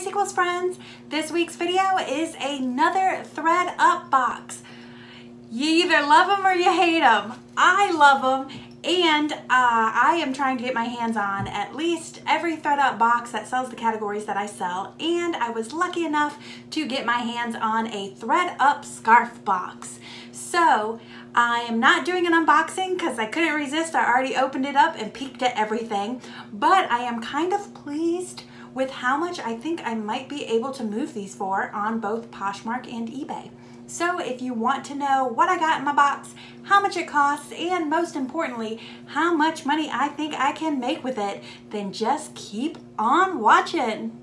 Sequels friends! This week's video is another thredUP box. You either love them or you hate them. I love them and uh, I am trying to get my hands on at least every thredUP box that sells the categories that I sell and I was lucky enough to get my hands on a thredUP scarf box. So I am not doing an unboxing because I couldn't resist. I already opened it up and peeked at everything but I am kind of pleased with how much I think I might be able to move these for on both Poshmark and eBay. So if you want to know what I got in my box, how much it costs, and most importantly, how much money I think I can make with it, then just keep on watching.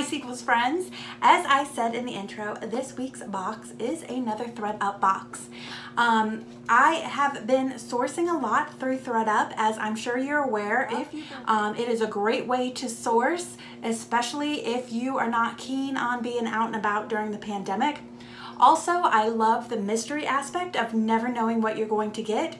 Hi Sequels friends. As I said in the intro, this week's box is another thredUP box. Um, I have been sourcing a lot through thredUP as I'm sure you're aware. If um, It is a great way to source, especially if you are not keen on being out and about during the pandemic. Also, I love the mystery aspect of never knowing what you're going to get.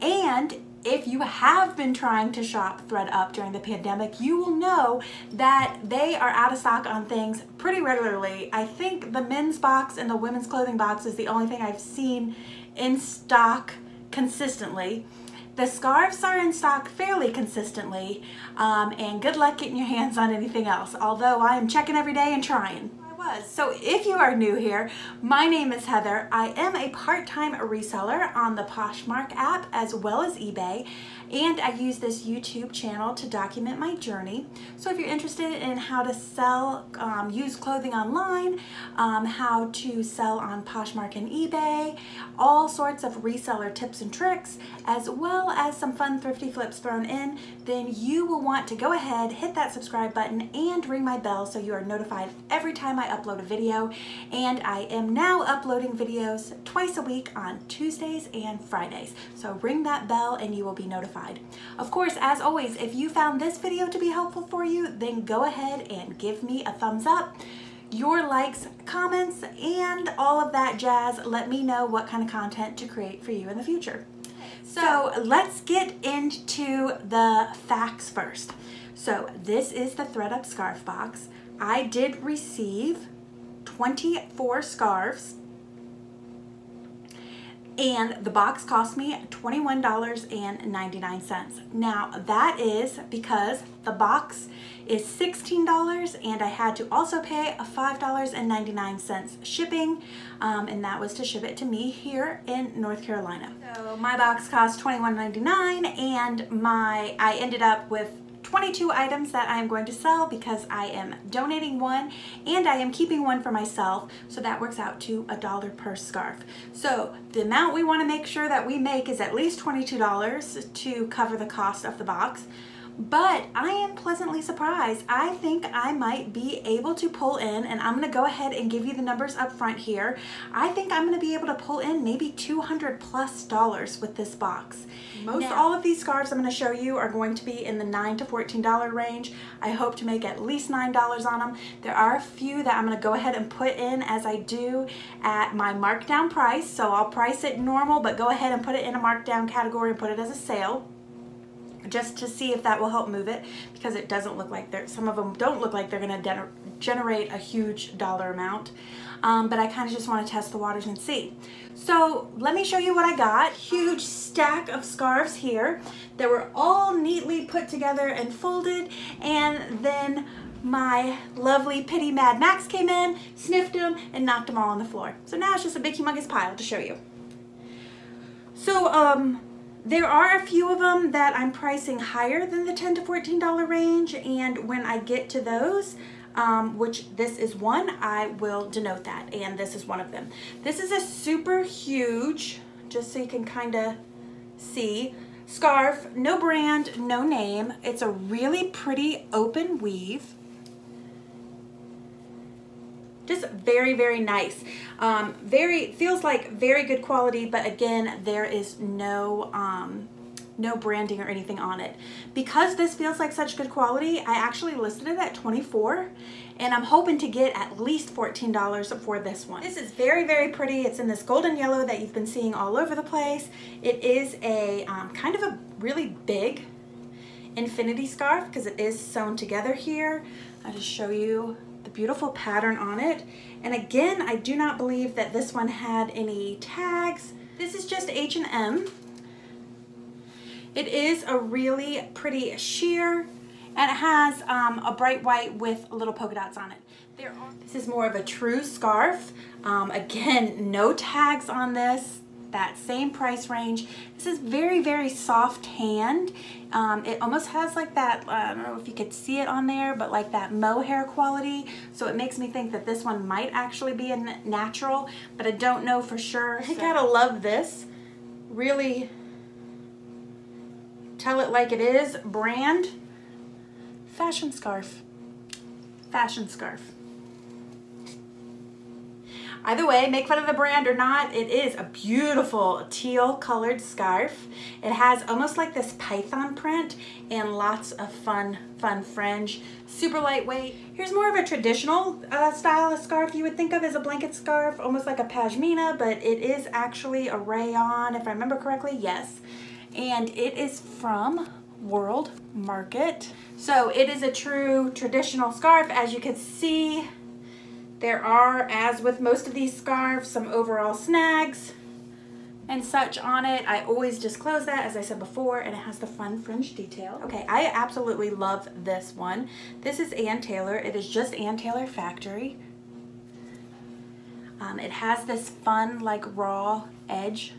And if you have been trying to shop thredUP during the pandemic, you will know that they are out of stock on things pretty regularly. I think the men's box and the women's clothing box is the only thing I've seen in stock consistently. The scarves are in stock fairly consistently, um, and good luck getting your hands on anything else, although I am checking every day and trying was. So if you are new here, my name is Heather. I am a part-time reseller on the Poshmark app as well as eBay and I use this YouTube channel to document my journey. So if you're interested in how to sell um, used clothing online, um, how to sell on Poshmark and eBay, all sorts of reseller tips and tricks, as well as some fun thrifty flips thrown in, then you will want to go ahead, hit that subscribe button, and ring my bell so you are notified every time I upload a video. And I am now uploading videos twice a week on Tuesdays and Fridays. So ring that bell and you will be notified. Of course, as always, if you found this video to be helpful for you, then go ahead and give me a thumbs up. Your likes, comments, and all of that jazz let me know what kind of content to create for you in the future. So let's get into the facts first. So this is the thredUP scarf box. I did receive 24 scarves and the box cost me $21.99. Now that is because the box is $16 and I had to also pay a $5.99 shipping um, and that was to ship it to me here in North Carolina. So my box cost $21.99 and my I ended up with 22 items that I am going to sell because I am donating one and I am keeping one for myself. So that works out to a dollar per scarf. So the amount we want to make sure that we make is at least $22 to cover the cost of the box but I am pleasantly surprised. I think I might be able to pull in, and I'm gonna go ahead and give you the numbers up front here. I think I'm gonna be able to pull in maybe 200 plus dollars with this box. Most now, all of these scarves I'm gonna show you are going to be in the nine to $14 range. I hope to make at least $9 on them. There are a few that I'm gonna go ahead and put in as I do at my markdown price. So I'll price it normal, but go ahead and put it in a markdown category and put it as a sale just to see if that will help move it because it doesn't look like they're, some of them don't look like they're going to generate a huge dollar amount. Um, but I kind of just want to test the waters and see. So let me show you what I got. Huge stack of scarves here that were all neatly put together and folded and then my lovely Pity Mad Max came in, sniffed them, and knocked them all on the floor. So now it's just a big humongous pile to show you. So um, there are a few of them that I'm pricing higher than the 10 to $14 range and when I get to those, um, which this is one, I will denote that and this is one of them. This is a super huge, just so you can kind of see, scarf, no brand, no name. It's a really pretty open weave just very, very nice. Um, very, feels like very good quality, but again, there is no, um, no branding or anything on it. Because this feels like such good quality, I actually listed it at 24 and I'm hoping to get at least $14 for this one. This is very, very pretty. It's in this golden yellow that you've been seeing all over the place. It is a um, kind of a really big infinity scarf because it is sewn together here. I'll just show you beautiful pattern on it. And again, I do not believe that this one had any tags. This is just H&M. It is a really pretty sheer and it has um, a bright white with little polka dots on it. this is more of a true scarf. Um, again, no tags on this that same price range. This is very, very soft hand. Um, it almost has like that, uh, I don't know if you could see it on there, but like that mohair quality. So it makes me think that this one might actually be a natural, but I don't know for sure. So. I gotta love this. Really tell it like it is. Brand, fashion scarf, fashion scarf. Either way, make fun of the brand or not, it is a beautiful teal colored scarf. It has almost like this python print and lots of fun, fun fringe. Super lightweight. Here's more of a traditional uh, style of scarf you would think of as a blanket scarf, almost like a pashmina, but it is actually a rayon, if I remember correctly, yes. And it is from World Market. So it is a true traditional scarf. As you can see, there are, as with most of these scarves, some overall snags and such on it. I always disclose that, as I said before, and it has the fun fringe detail. Okay, I absolutely love this one. This is Ann Taylor. It is just Ann Taylor Factory. Um, it has this fun, like, raw edge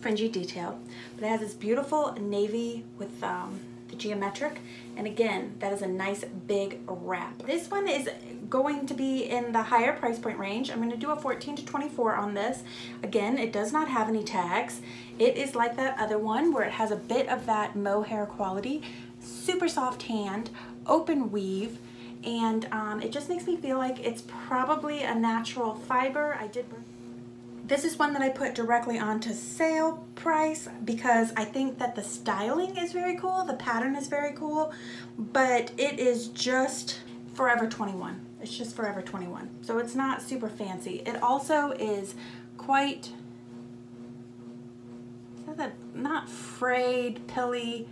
fringy detail, but it has this beautiful navy with um, the geometric, and again, that is a nice big wrap. This one is going to be in the higher price point range. I'm going to do a 14 to 24 on this. Again, it does not have any tags. It is like that other one where it has a bit of that mohair quality, super soft hand, open weave, and um, it just makes me feel like it's probably a natural fiber. I did this is one that I put directly onto sale price because I think that the styling is very cool, the pattern is very cool, but it is just Forever 21. It's just Forever 21. So it's not super fancy. It also is quite, that not frayed, pilly.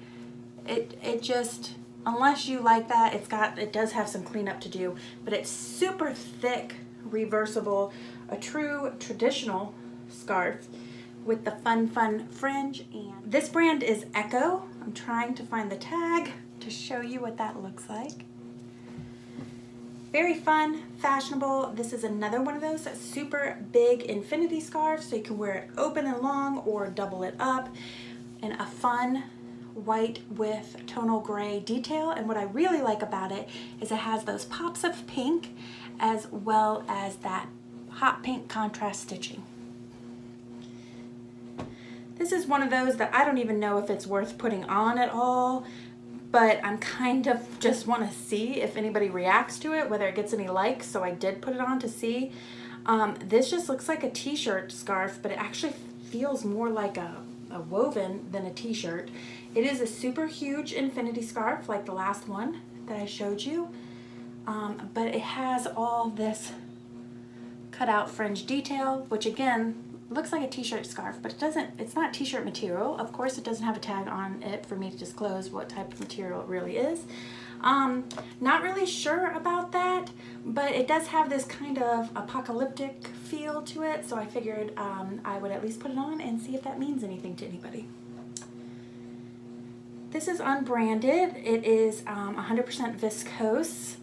It, it just, unless you like that, it's got, it does have some cleanup to do, but it's super thick, reversible, a true traditional scarf with the fun, fun fringe. And this brand is Echo. I'm trying to find the tag to show you what that looks like. Very fun, fashionable. This is another one of those super big infinity scarves, so you can wear it open and long or double it up. And a fun white with tonal gray detail. And what I really like about it is it has those pops of pink as well as that hot pink contrast stitching. This is one of those that I don't even know if it's worth putting on at all but I'm kind of just want to see if anybody reacts to it, whether it gets any likes, so I did put it on to see. Um, this just looks like a t-shirt scarf, but it actually feels more like a, a woven than a t-shirt. It is a super huge infinity scarf, like the last one that I showed you, um, but it has all this cut out fringe detail, which again, looks like a t-shirt scarf, but it doesn't, it's not t-shirt material. Of course, it doesn't have a tag on it for me to disclose what type of material it really is. Um, not really sure about that, but it does have this kind of apocalyptic feel to it, so I figured um, I would at least put it on and see if that means anything to anybody. This is unbranded. It is 100% um, viscose.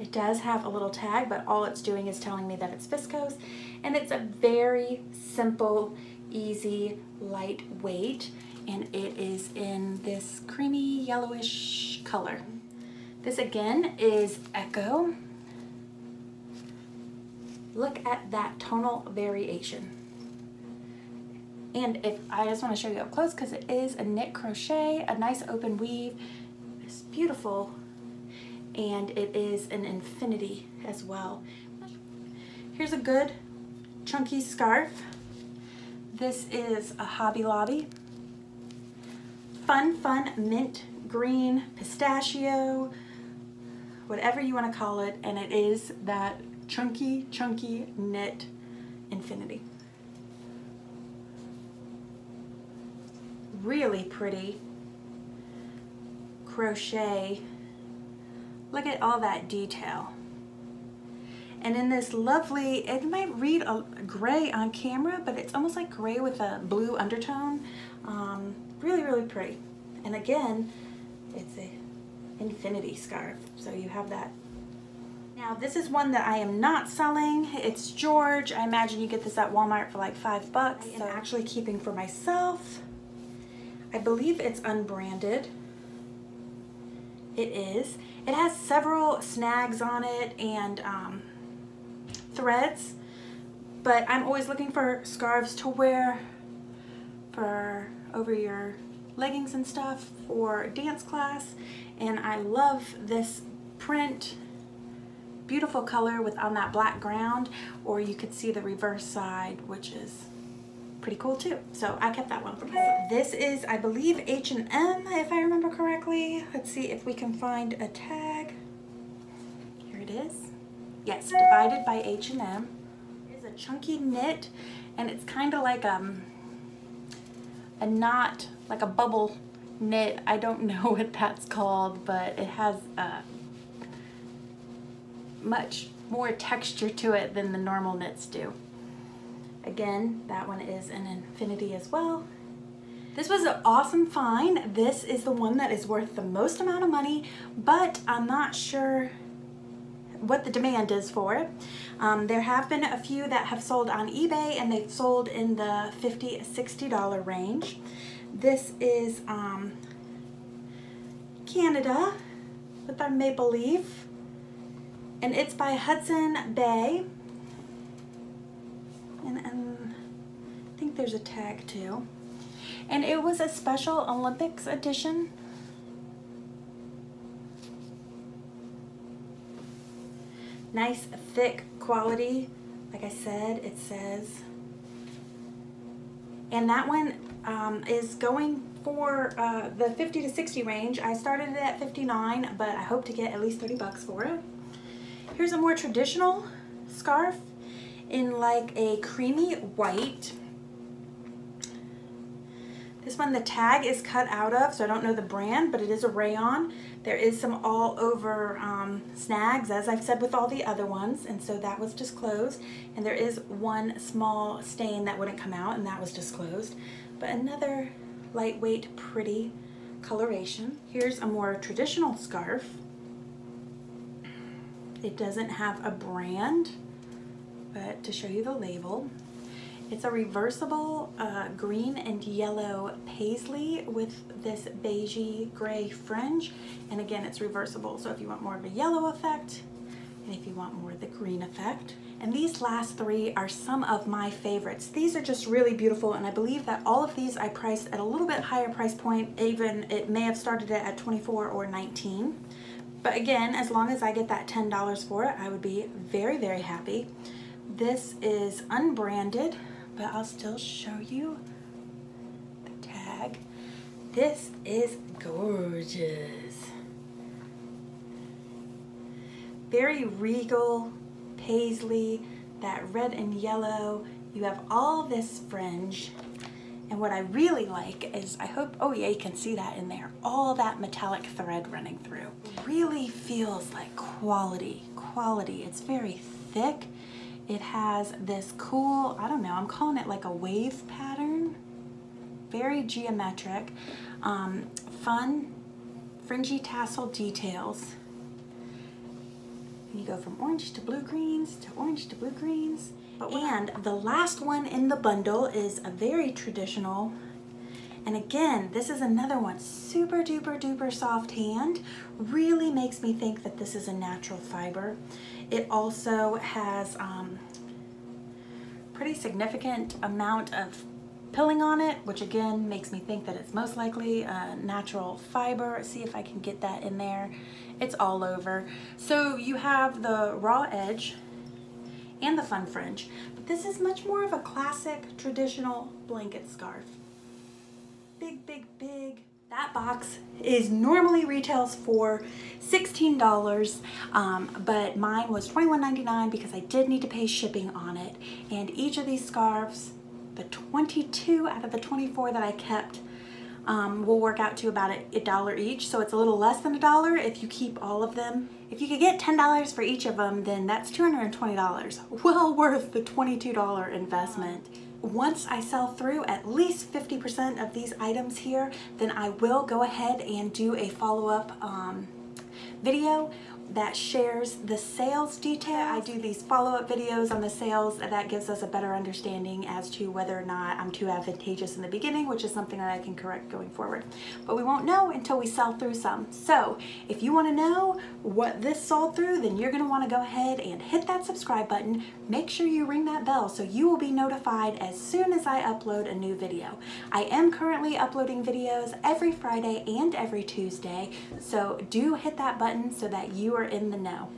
It does have a little tag, but all it's doing is telling me that it's viscose. And it's a very simple, easy, lightweight, and it is in this creamy yellowish color. This again is Echo. Look at that tonal variation. And if I just want to show you up close because it is a knit crochet, a nice open weave. It's beautiful and it is an infinity as well. Here's a good chunky scarf. This is a Hobby Lobby. fun, fun mint green pistachio, whatever you want to call it, and it is that chunky, chunky knit infinity. Really pretty crochet. Look at all that detail. And in this lovely, it might read a gray on camera, but it's almost like gray with a blue undertone. Um, really, really pretty. And again, it's a infinity scarf. So you have that. Now this is one that I am not selling. It's George. I imagine you get this at Walmart for like five bucks. I am actually keeping for myself. I believe it's unbranded. It is. It has several snags on it and um, threads, but I'm always looking for scarves to wear for over your leggings and stuff for dance class. And I love this print beautiful color with on that black ground or you could see the reverse side which is pretty cool too. So I kept that one for myself. This is I believe H&M if I remember correctly. Let's see if we can find a tag. Here it is yes divided by H&M It's a chunky knit and it's kind of like um a knot like a bubble knit. I don't know what that's called, but it has uh, much more texture to it than the normal knits do. Again, that one is an infinity as well. This was an awesome find. This is the one that is worth the most amount of money, but I'm not sure what the demand is for it. Um, there have been a few that have sold on eBay and they've sold in the $50, $60 range. This is um, Canada with our maple leaf. And it's by Hudson Bay. And, and I think there's a tag too. And it was a special Olympics edition. Nice thick quality. Like I said, it says. And that one um, is going for uh, the 50 to 60 range. I started it at 59, but I hope to get at least 30 bucks for it. Here's a more traditional scarf in like a creamy white. This one, the tag is cut out of, so I don't know the brand, but it is a rayon. There is some all over um, snags, as I've said with all the other ones, and so that was disclosed. And there is one small stain that wouldn't come out, and that was disclosed. But another lightweight, pretty coloration. Here's a more traditional scarf. It doesn't have a brand, but to show you the label, it's a reversible uh, green and yellow paisley with this beigey gray fringe. And again, it's reversible. So if you want more of a yellow effect, and if you want more of the green effect, and these last three are some of my favorites. These are just really beautiful and I believe that all of these I priced at a little bit higher price point, even it may have started it at 24 or 19. But again, as long as I get that $10 for it, I would be very, very happy. This is unbranded, but I'll still show you the tag. This is gorgeous. Very regal, paisley, that red and yellow. You have all this fringe. And what I really like is, I hope, oh yeah, you can see that in there. All that metallic thread running through. Really feels like quality, quality. It's very thick. It has this cool, I don't know, I'm calling it like a wave pattern. Very geometric. Um, fun, fringy tassel details. You go from orange to blue greens to orange to blue greens. And the last one in the bundle is a very traditional and again, this is another one, super duper duper soft hand. Really makes me think that this is a natural fiber. It also has um, pretty significant amount of pilling on it, which again makes me think that it's most likely a natural fiber. See if I can get that in there. It's all over. So you have the raw edge and the fun fringe, but this is much more of a classic traditional blanket scarf. Big, big, big That box is normally retails for $16, um, but mine was $21.99 because I did need to pay shipping on it. And each of these scarves, the 22 out of the 24 that I kept, um, will work out to about a, a dollar each. So it's a little less than a dollar if you keep all of them. If you could get $10 for each of them, then that's $220. Well worth the $22 investment once I sell through at least 50% of these items here, then I will go ahead and do a follow-up um, video that shares the sales detail. I do these follow-up videos on the sales that gives us a better understanding as to whether or not I'm too advantageous in the beginning, which is something that I can correct going forward. But we won't know until we sell through some. So if you wanna know what this sold through, then you're gonna wanna go ahead and hit that subscribe button. Make sure you ring that bell so you will be notified as soon as I upload a new video. I am currently uploading videos every Friday and every Tuesday, so do hit that button so that you are are in the know.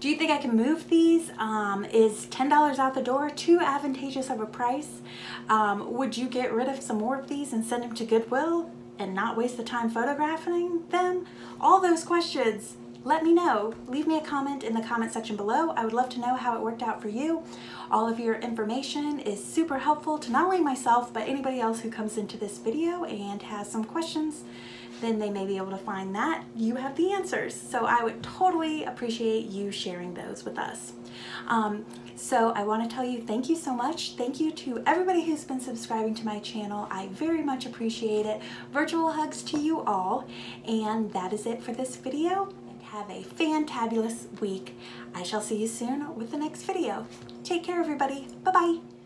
Do you think I can move these? Um, is $10 out the door too advantageous of a price? Um, would you get rid of some more of these and send them to Goodwill and not waste the time photographing them? All those questions, let me know. Leave me a comment in the comment section below. I would love to know how it worked out for you. All of your information is super helpful to not only myself, but anybody else who comes into this video and has some questions then they may be able to find that you have the answers. So I would totally appreciate you sharing those with us. Um, so I want to tell you thank you so much. Thank you to everybody who's been subscribing to my channel. I very much appreciate it. Virtual hugs to you all. And that is it for this video. And Have a fantabulous week. I shall see you soon with the next video. Take care everybody. Bye-bye.